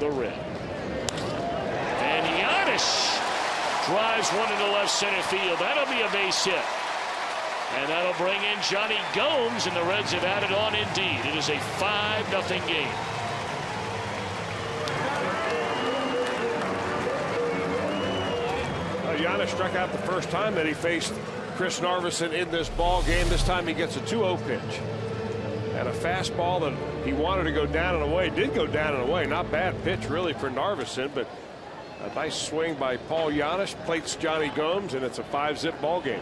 the red. And Janish drives one into left center field. That'll be a base hit. And that'll bring in Jonny Gomes, and the Reds have added on indeed. It is a 5 0 game. Well, Janish struck out the first time that he faced Chris Narveson in this ball game. This time he gets a 2-0 pitch. And a fastball that he wanted to go down and away. Did go down and away. Not bad pitch really for Narveson, but a nice swing by Paul Janish. Plates Jonny Gomes, and it's a five-zip ball game.